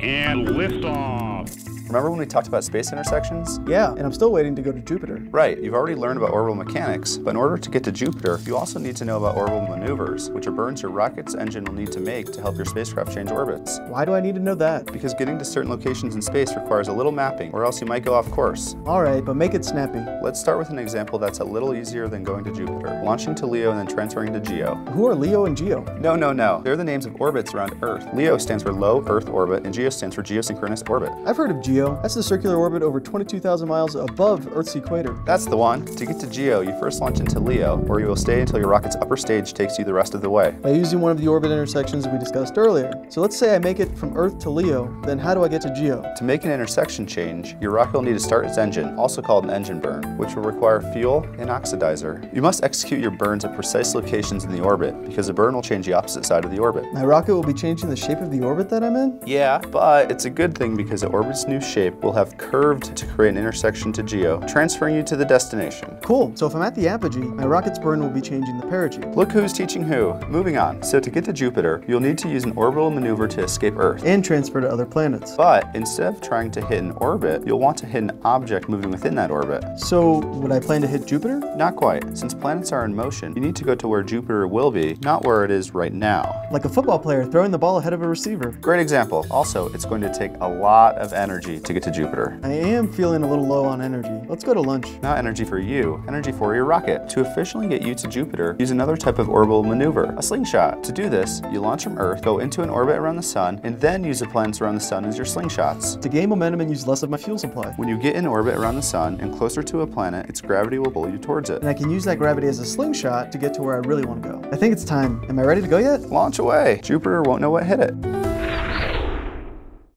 And liftoff. Remember when we talked about space intersections? Yeah, and I'm still waiting to go to Jupiter. Right, you've already learned about orbital mechanics, but in order to get to Jupiter, you also need to know about orbital maneuvers, which are burns your rocket's engine will need to make to help your spacecraft change orbits. Why do I need to know that? Because getting to certain locations in space requires a little mapping, or else you might go off course. Alright, but make it snappy. Let's start with an example that's a little easier than going to Jupiter, launching to Leo and then transferring to Geo. Who are Leo and Geo? No, no, no. They're the names of orbits around Earth. Leo stands for low Earth orbit, and Geo stands for geosynchronous orbit. I've heard of Geo. That's the circular orbit over 22,000 miles above Earth's equator. That's the one. To get to Geo, you first launch into Leo, where you will stay until your rocket's upper stage takes you the rest of the way. By using one of the orbit intersections we discussed earlier. So let's say I make it from Earth to Leo, then how do I get to Geo? To make an intersection change, your rocket will need to start its engine, also called an engine burn, which will require fuel and oxidizer. You must execute your burns at precise locations in the orbit, because the burn will change the opposite side of the orbit. My rocket will be changing the shape of the orbit that I'm in? Yeah, but it's a good thing because the orbit's new shape will have curved to create an intersection to Geo, transferring you to the destination. Cool, so if I'm at the apogee, my rocket's burn will be changing the perigee. Look who's teaching who. Moving on. So to get to Jupiter, you'll need to use an orbital maneuver to escape Earth. And transfer to other planets. But instead of trying to hit an orbit, you'll want to hit an object moving within that orbit. So would I plan to hit Jupiter? Not quite. Since planets are in motion, you need to go to where Jupiter will be, not where it is right now. Like a football player throwing the ball ahead of a receiver. Great example. Also, it's going to take a lot of energy to get to Jupiter. I am feeling a little low on energy. Let's go to lunch. Not energy for you, energy for your rocket. To efficiently get you to Jupiter, use another type of orbital maneuver, a slingshot. To do this, you launch from Earth, go into an orbit around the sun, and then use the planets around the sun as your slingshots. To gain momentum and use less of my fuel supply. When you get in orbit around the sun and closer to a planet, its gravity will pull you towards it. And I can use that gravity as a slingshot to get to where I really want to go. I think it's time. Am I ready to go yet? Launch away. Jupiter won't know what hit it.